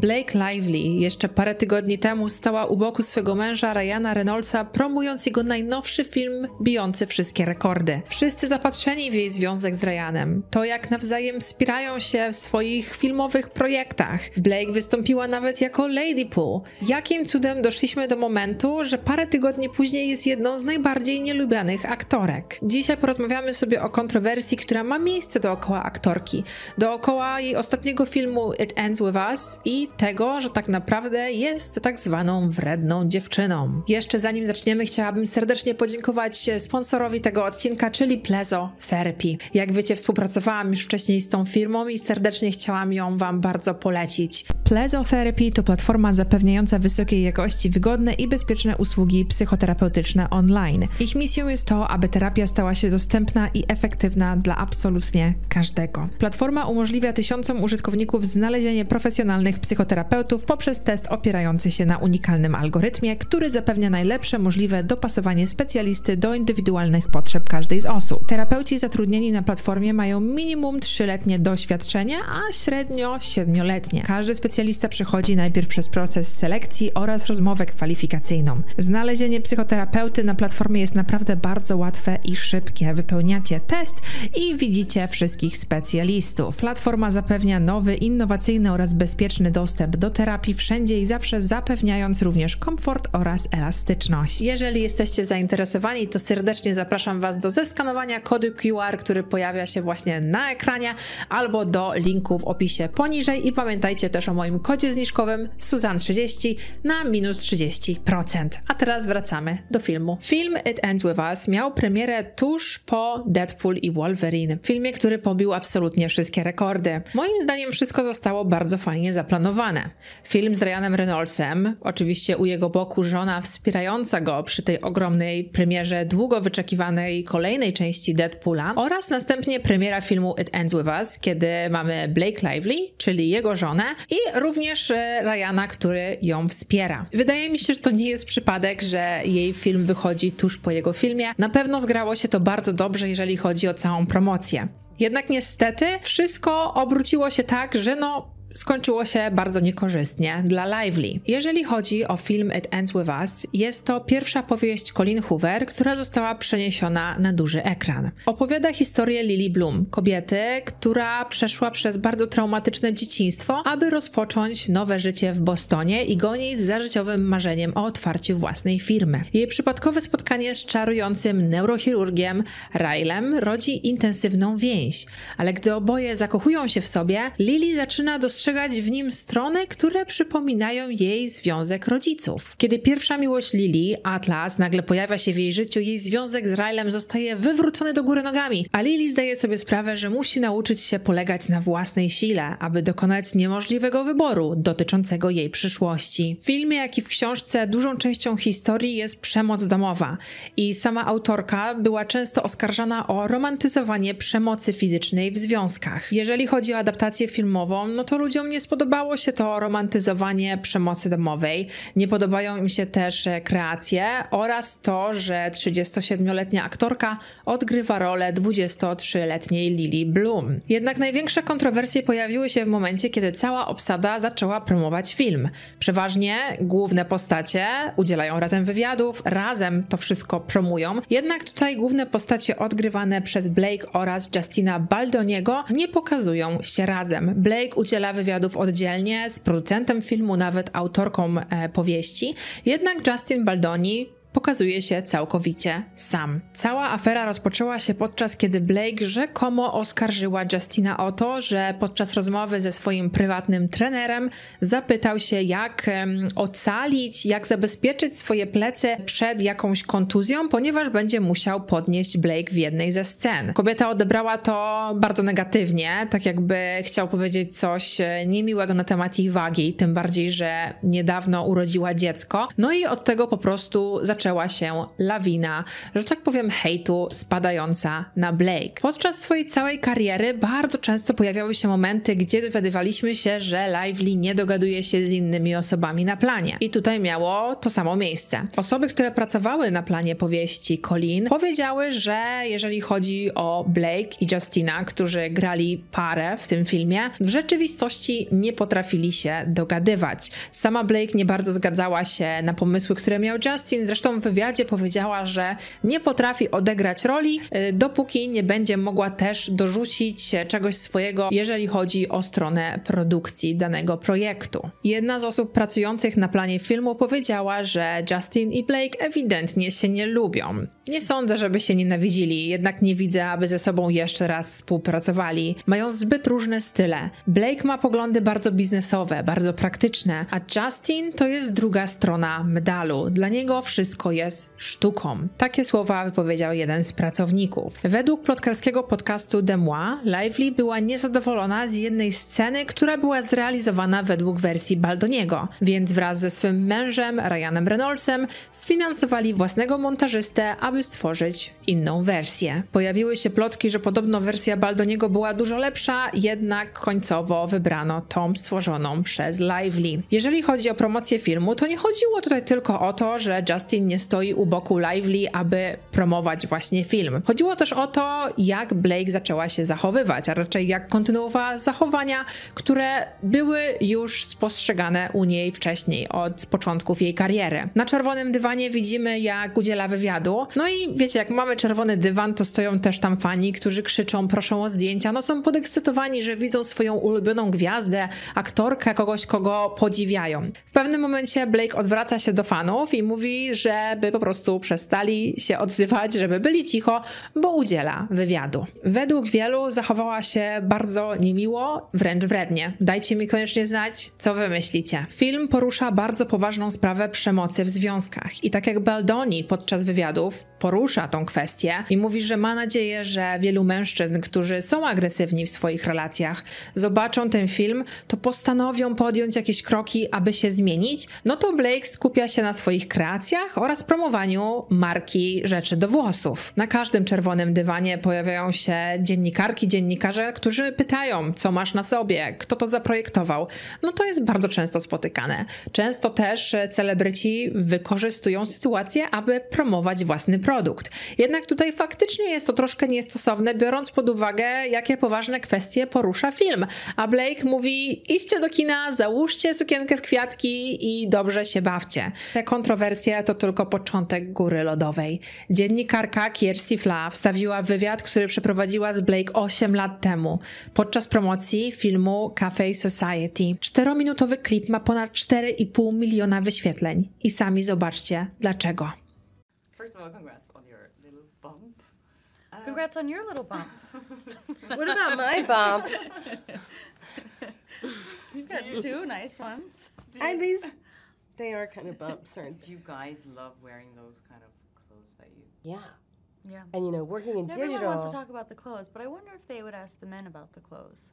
Blake Lively jeszcze parę tygodni temu stała u boku swego męża Ryana Reynoldsa, promując jego najnowszy film bijący wszystkie rekordy. Wszyscy zapatrzeni w jej związek z Ryanem, to jak nawzajem wspierają się w swoich filmowych projektach. Blake wystąpiła nawet jako Lady Pool. Jakim cudem doszliśmy do momentu, że parę tygodni później jest jedną z najbardziej nielubianych aktorek? Dzisiaj porozmawiamy sobie o kontrowersji, która ma miejsce dookoła aktorki, dookoła jej ostatniego filmu It Ends With Us i tego, że tak naprawdę jest tak zwaną wredną dziewczyną. Jeszcze zanim zaczniemy, chciałabym serdecznie podziękować sponsorowi tego odcinka, czyli Plezo Therapy. Jak wiecie, współpracowałam już wcześniej z tą firmą i serdecznie chciałam ją Wam bardzo polecić. Plezo Therapy to platforma zapewniająca wysokiej jakości wygodne i bezpieczne usługi psychoterapeutyczne online. Ich misją jest to, aby terapia stała się dostępna i efektywna dla absolutnie każdego. Platforma umożliwia tysiącom użytkowników znalezienie profesjonalnych psychoterapeutów poprzez test opierający się na unikalnym algorytmie, który zapewnia najlepsze możliwe dopasowanie specjalisty do indywidualnych potrzeb każdej z osób. Terapeuci zatrudnieni na platformie mają minimum 3-letnie doświadczenie, a średnio 7-letnie. Każdy specjalista przechodzi najpierw przez proces selekcji oraz rozmowę kwalifikacyjną. Znalezienie psychoterapeuty na platformie jest naprawdę bardzo łatwe i szybkie. Wypełniacie test i widzicie wszystkich specjalistów. Platforma zapewnia nowy, innowacyjny oraz bezpieczny dostęp do terapii wszędzie i zawsze zapewniając również komfort oraz elastyczność. Jeżeli jesteście zainteresowani, to serdecznie zapraszam Was do zeskanowania kodu QR, który pojawia się właśnie na ekranie, albo do linku w opisie poniżej i pamiętajcie też o moim kodzie zniżkowym Suzan30 na minus 30%. A teraz wracamy do filmu. Film It Ends With Us miał premierę tuż po Deadpool i Wolverine, filmie, który pobił absolutnie wszystkie rekordy. Moim zdaniem wszystko zostało bardzo fajnie zaplanowane. Film z Ryanem Reynoldsem, oczywiście u jego boku żona wspierająca go przy tej ogromnej premierze długo wyczekiwanej kolejnej części Deadpoola oraz następnie premiera filmu It Ends With Us, kiedy mamy Blake Lively, czyli jego żonę i również e, Ryana, który ją wspiera. Wydaje mi się, że to nie jest przypadek, że jej film wychodzi tuż po jego filmie. Na pewno zgrało się to bardzo dobrze, jeżeli chodzi o całą promocję. Jednak niestety wszystko obróciło się tak, że no skończyło się bardzo niekorzystnie dla Lively. Jeżeli chodzi o film It Ends With Us, jest to pierwsza powieść Colin Hoover, która została przeniesiona na duży ekran. Opowiada historię Lily Bloom, kobiety, która przeszła przez bardzo traumatyczne dzieciństwo, aby rozpocząć nowe życie w Bostonie i gonić za życiowym marzeniem o otwarciu własnej firmy. Jej przypadkowe spotkanie z czarującym neurochirurgiem Rylem rodzi intensywną więź, ale gdy oboje zakochują się w sobie, Lily zaczyna dostrzegać dostrzegać w nim strony, które przypominają jej związek rodziców. Kiedy pierwsza miłość Lili, Atlas, nagle pojawia się w jej życiu, jej związek z Rylem zostaje wywrócony do góry nogami, a Lili zdaje sobie sprawę, że musi nauczyć się polegać na własnej sile, aby dokonać niemożliwego wyboru dotyczącego jej przyszłości. W filmie, jak i w książce dużą częścią historii jest przemoc domowa i sama autorka była często oskarżana o romantyzowanie przemocy fizycznej w związkach. Jeżeli chodzi o adaptację filmową, no to ludziom nie spodobało się to romantyzowanie przemocy domowej. Nie podobają im się też e, kreacje oraz to, że 37-letnia aktorka odgrywa rolę 23-letniej Lily Bloom. Jednak największe kontrowersje pojawiły się w momencie, kiedy cała obsada zaczęła promować film. Przeważnie główne postacie udzielają razem wywiadów, razem to wszystko promują. Jednak tutaj główne postacie odgrywane przez Blake oraz Justina Baldoniego nie pokazują się razem. Blake udziela wywiadów oddzielnie z producentem filmu, nawet autorką e, powieści. Jednak Justin Baldoni pokazuje się całkowicie sam. Cała afera rozpoczęła się podczas kiedy Blake rzekomo oskarżyła Justina o to, że podczas rozmowy ze swoim prywatnym trenerem zapytał się, jak ocalić, jak zabezpieczyć swoje plecy przed jakąś kontuzją, ponieważ będzie musiał podnieść Blake w jednej ze scen. Kobieta odebrała to bardzo negatywnie, tak jakby chciał powiedzieć coś e, niemiłego na temat ich wagi, tym bardziej, że niedawno urodziła dziecko. No i od tego po prostu zaczęła zaczęła się lawina, że tak powiem, hejtu spadająca na Blake. Podczas swojej całej kariery bardzo często pojawiały się momenty, gdzie dowiadywaliśmy się, że Lively nie dogaduje się z innymi osobami na planie. I tutaj miało to samo miejsce. Osoby, które pracowały na planie powieści Colin, powiedziały, że jeżeli chodzi o Blake i Justina, którzy grali parę w tym filmie, w rzeczywistości nie potrafili się dogadywać. Sama Blake nie bardzo zgadzała się na pomysły, które miał Justin. Zresztą w wywiadzie powiedziała, że nie potrafi odegrać roli, y, dopóki nie będzie mogła też dorzucić czegoś swojego, jeżeli chodzi o stronę produkcji danego projektu. Jedna z osób pracujących na planie filmu powiedziała, że Justin i Blake ewidentnie się nie lubią. Nie sądzę, żeby się nienawidzili, jednak nie widzę, aby ze sobą jeszcze raz współpracowali. Mają zbyt różne style. Blake ma poglądy bardzo biznesowe, bardzo praktyczne, a Justin to jest druga strona medalu. Dla niego wszystko jest sztuką. Takie słowa wypowiedział jeden z pracowników. Według plotkarskiego podcastu Demois, Lively była niezadowolona z jednej sceny, która była zrealizowana według wersji Baldoniego, więc wraz ze swym mężem, Ryanem Reynoldsem, sfinansowali własnego montażystę, aby stworzyć inną wersję. Pojawiły się plotki, że podobno wersja Baldoniego była dużo lepsza, jednak końcowo wybrano tą stworzoną przez Lively. Jeżeli chodzi o promocję filmu, to nie chodziło tutaj tylko o to, że Justin nie stoi u boku Lively, aby promować właśnie film. Chodziło też o to, jak Blake zaczęła się zachowywać, a raczej jak kontynuowała zachowania, które były już spostrzegane u niej wcześniej, od początków jej kariery. Na czerwonym dywanie widzimy, jak udziela wywiadu. No i wiecie, jak mamy czerwony dywan, to stoją też tam fani, którzy krzyczą, proszą o zdjęcia. No są podekscytowani, że widzą swoją ulubioną gwiazdę, aktorkę, kogoś, kogo podziwiają. W pewnym momencie Blake odwraca się do fanów i mówi, żeby po prostu przestali się odzywać, żeby byli cicho, bo udziela wywiadu. Według wielu zachowała się bardzo niemiło, wręcz wrednie. Dajcie mi koniecznie znać, co wy myślicie. Film porusza bardzo poważną sprawę przemocy w związkach i tak jak Baldoni podczas wywiadów porusza tą kwestię i mówi, że ma nadzieję, że wielu mężczyzn, którzy są agresywni w swoich relacjach, zobaczą ten film, to postanowią podjąć jakieś kroki, aby się zmienić, no to Blake skupia się na swoich kreacjach oraz promowaniu marki rzeczy do włosów. Na każdym czerwonym dywanie pojawiają się dziennikarki, dziennikarze, którzy pytają, co masz na sobie, kto to zaprojektował. No to jest bardzo często spotykane. Często też celebryci wykorzystują sytuację, aby promować własny produkt. Jednak tutaj faktycznie jest to troszkę niestosowne, biorąc pod uwagę, jakie poważne kwestie porusza film. A Blake mówi: idźcie do kina, załóżcie sukienkę w kwiatki i dobrze się bawcie. Te kontrowersje to tylko początek góry lodowej. Dziennikarka Kirsty Fla wstawiła wywiad, który przeprowadziła z Blake 8 lat temu podczas promocji filmu Cafe Society. Czterominutowy klip ma ponad 4,5 miliona wyświetleń. I sami zobaczcie dlaczego. First of all, congrats on your little bump. Uh, Congrats on your little bump. What about my bump? You've got two nice ones. And these, they are kind of bumps. Or, do you guys love wearing those kind of clothes that you? yeah. Yeah. And you know, working in Everyone digital. wants to talk about the clothes, but I wonder if they would ask the men about the clothes.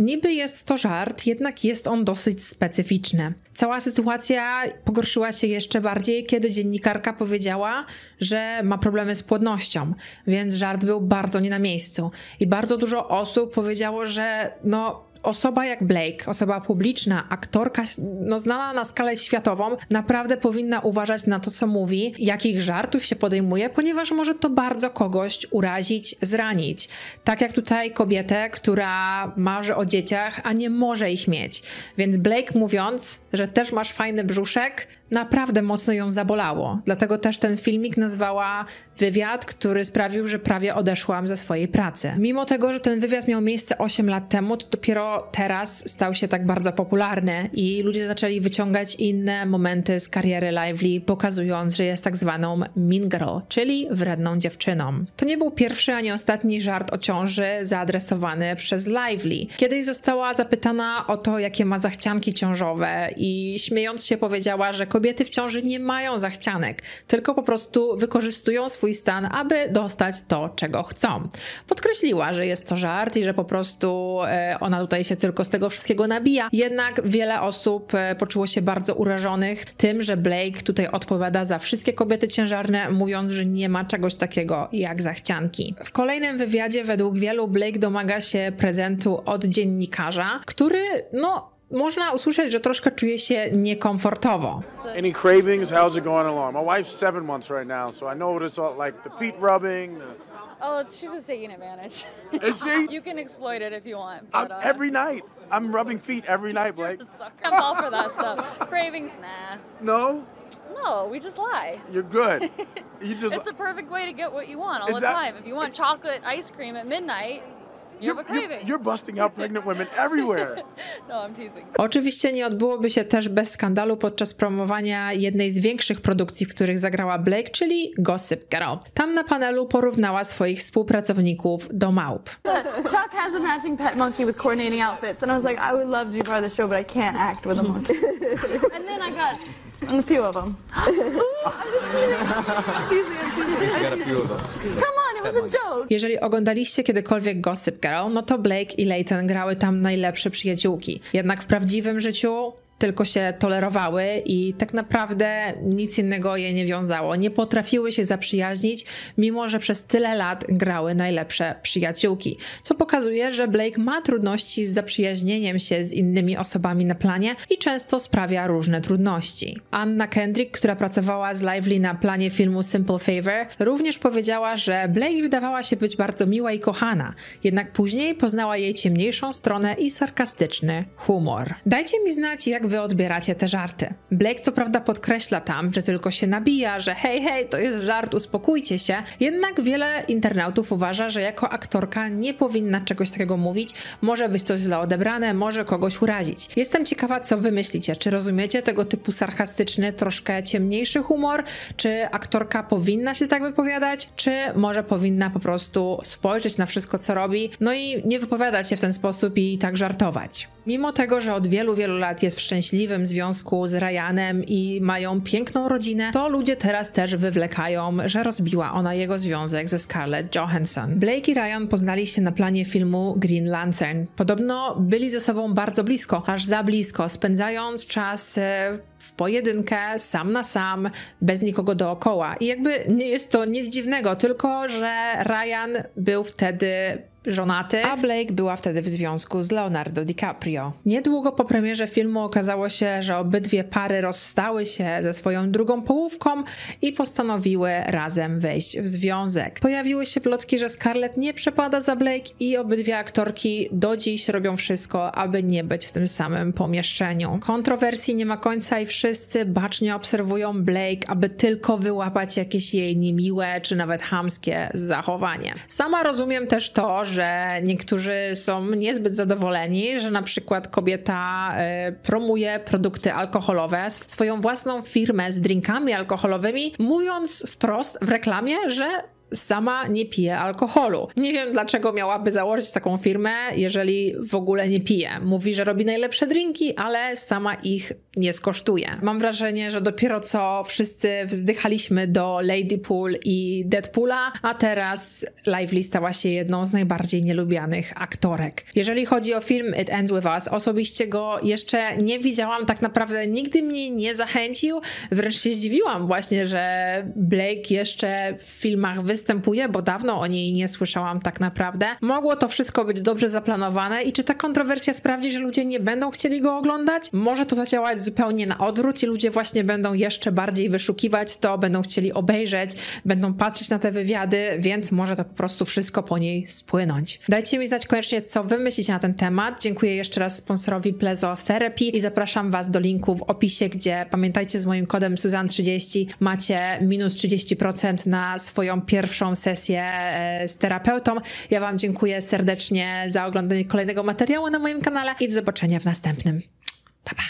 Niby jest to żart, jednak jest on dosyć specyficzny. Cała sytuacja pogorszyła się jeszcze bardziej, kiedy dziennikarka powiedziała, że ma problemy z płodnością, więc żart był bardzo nie na miejscu. I bardzo dużo osób powiedziało, że no osoba jak Blake, osoba publiczna, aktorka, no znana na skalę światową, naprawdę powinna uważać na to, co mówi, jakich żartów się podejmuje, ponieważ może to bardzo kogoś urazić, zranić. Tak jak tutaj kobietę, która marzy o dzieciach, a nie może ich mieć. Więc Blake mówiąc, że też masz fajny brzuszek, naprawdę mocno ją zabolało. Dlatego też ten filmik nazwała wywiad, który sprawił, że prawie odeszłam ze swojej pracy. Mimo tego, że ten wywiad miał miejsce 8 lat temu, to dopiero teraz stał się tak bardzo popularny i ludzie zaczęli wyciągać inne momenty z kariery Lively, pokazując, że jest tak zwaną mean girl, czyli wredną dziewczyną. To nie był pierwszy ani ostatni żart o ciąży zaadresowany przez Lively. Kiedyś została zapytana o to, jakie ma zachcianki ciążowe i śmiejąc się powiedziała, że kobiety w ciąży nie mają zachcianek, tylko po prostu wykorzystują swój stan, aby dostać to, czego chcą. Podkreśliła, że jest to żart i że po prostu e, ona tutaj się tylko z tego wszystkiego nabija. Jednak wiele osób e, poczuło się bardzo urażonych tym, że Blake tutaj odpowiada za wszystkie kobiety ciężarne, mówiąc, że nie ma czegoś takiego jak zachcianki. W kolejnym wywiadzie według wielu Blake domaga się prezentu od dziennikarza, który no można usłyszeć, że troszkę czuje się niekomfortowo. Any cravings? How's it going along? My wife's seven months right now, so I know what it's all like. The feet rubbing. The, Oh, it's, she's just taking advantage. is she? you can exploit it if you want. But, uh, every night. I'm rubbing feet every night, Blake. I'm all for that stuff. Cravings, nah. No, No, we just lie. you're good. You just It's the perfect way to get what you want all Is the that- time. If you want chocolate ice cream at midnight, you're, craving. you're busting out pregnant women everywhere. No, I'm teasing. Oczywiście nie odbyłoby się też bez skandalu podczas promowania jednej z większych produkcji, w których zagrała Blake, czyli Gossip Girl. Tam na panelu porównała swoich współpracowników do małp. Chuck has a matching pet monkey with coordinating outfits, and I was like, I would love to be part of the show, but I can't act with a monkey. and then I got a few of them. Come on, it was a joke. Jeżeli oglądaliście kiedykolwiek Gossip Girl, no to Blake i Leighton grały tam najlepsze przyjaciółki. Jednak w prawdziwym życiu tylko się tolerowały i tak naprawdę nic innego je nie wiązało. Nie potrafiły się zaprzyjaźnić, mimo że przez tyle lat grały najlepsze przyjaciółki. Co pokazuje, że Blake ma trudności z zaprzyjaźnieniem się z innymi osobami na planie i często sprawia różne trudności. Anna Kendrick, która pracowała z Lively na planie filmu Simple Favor, również powiedziała, że Blake wydawała się być bardzo miła i kochana, jednak później poznała jej ciemniejszą stronę i sarkastyczny humor. Dajcie mi znać, jak wy odbieracie te żarty. Blake co prawda podkreśla tam, że tylko się nabija, że hej, hej, to jest żart, uspokójcie się, jednak wiele internautów uważa, że jako aktorka nie powinna czegoś takiego mówić, może być to źle odebrane, może kogoś urazić. Jestem ciekawa, co wy myślicie. Czy rozumiecie tego typu sarkastyczny, troszkę ciemniejszy humor? Czy aktorka powinna się tak wypowiadać? Czy może powinna po prostu spojrzeć na wszystko, co robi, no i nie wypowiadać się w ten sposób i tak żartować? Mimo tego, że od wielu, wielu lat jest w szczęśliwym związku z Ryanem i mają piękną rodzinę, to ludzie teraz też wywlekają, że rozbiła ona jego związek ze Scarlett Johansson. Blake i Ryan poznali się na planie filmu Green Lantern. Podobno byli ze sobą bardzo blisko, aż za blisko, spędzając czas e, w pojedynkę, sam na sam, bez nikogo dookoła. I jakby nie jest to nic dziwnego, tylko że Ryan był wtedy żonaty, a Blake była wtedy w związku z Leonardo DiCaprio. Niedługo po premierze filmu okazało się, że obydwie pary rozstały się ze swoją drugą połówką i postanowiły razem wejść w związek. Pojawiły się plotki, że Scarlett nie przepada za Blake i obydwie aktorki do dziś robią wszystko, aby nie być w tym samym pomieszczeniu. Kontrowersji nie ma końca i wszyscy bacznie obserwują Blake, aby tylko wyłapać jakieś jej niemiłe czy nawet hamskie zachowanie. Sama rozumiem też to, że niektórzy są niezbyt zadowoleni, że na przykład kobieta e, promuje produkty alkoholowe, sw- swoją własną firmę z drinkami alkoholowymi, mówiąc wprost w reklamie, że sama nie pije alkoholu. Nie wiem, dlaczego miałaby założyć taką firmę, jeżeli w ogóle nie pije. Mówi, że robi najlepsze drinki, ale sama ich nie skosztuje. Mam wrażenie, że dopiero co wszyscy wzdychaliśmy do Lady Pool i Deadpoola, a teraz Lively stała się jedną z najbardziej nielubianych aktorek. Jeżeli chodzi o film It Ends With Us, osobiście go jeszcze nie widziałam, tak naprawdę nigdy mnie nie zachęcił, wręcz się zdziwiłam właśnie, że Blake jeszcze w filmach występuje, bo dawno o niej nie słyszałam tak naprawdę. Mogło to wszystko być dobrze zaplanowane i czy ta kontrowersja sprawdzi, że ludzie nie będą chcieli go oglądać? Może to zadziałać zupełnie na odwrót i ludzie właśnie będą jeszcze bardziej wyszukiwać to, będą chcieli obejrzeć, będą patrzeć na te wywiady, więc może to po prostu wszystko po niej spłynąć. Dajcie mi znać koniecznie, co wy myślicie na ten temat. Dziękuję jeszcze raz sponsorowi Plezo Therapy i zapraszam was do linku w opisie, gdzie pamiętajcie z moim kodem Suzan30 macie minus 30% na swoją pierwszą sesję e, z terapeutą. Ja wam dziękuję serdecznie za oglądanie kolejnego materiału na moim kanale i do zobaczenia w następnym. Pa, pa.